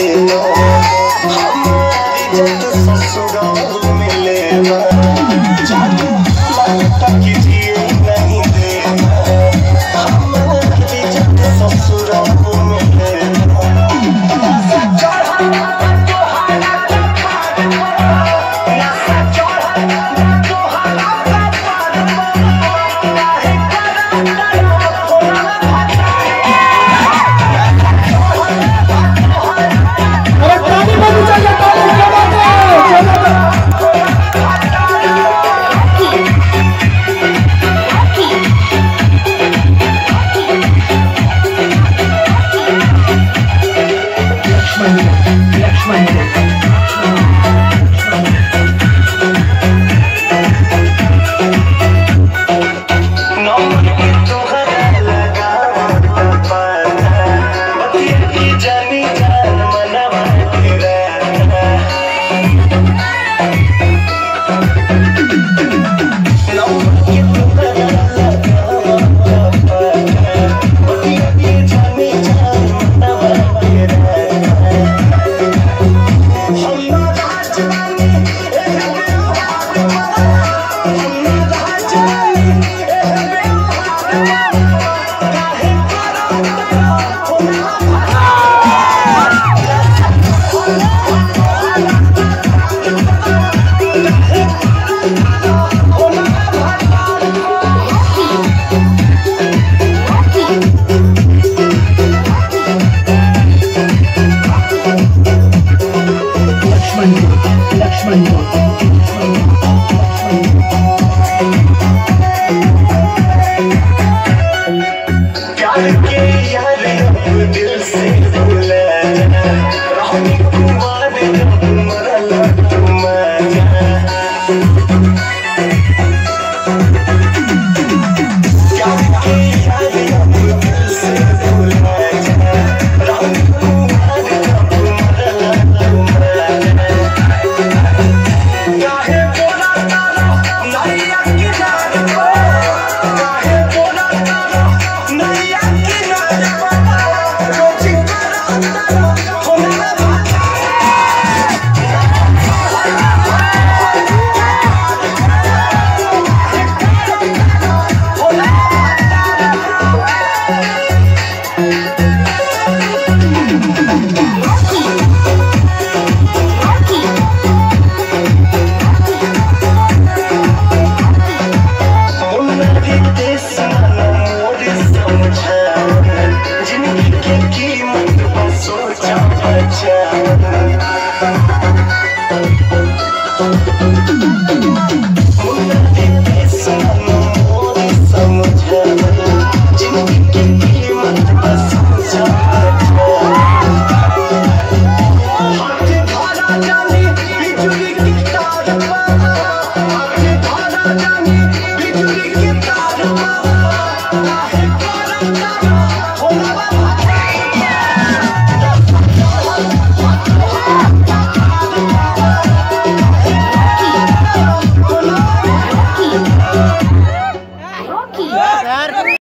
no. Yeah. दिल से भूला रहनी कुमार Yeah.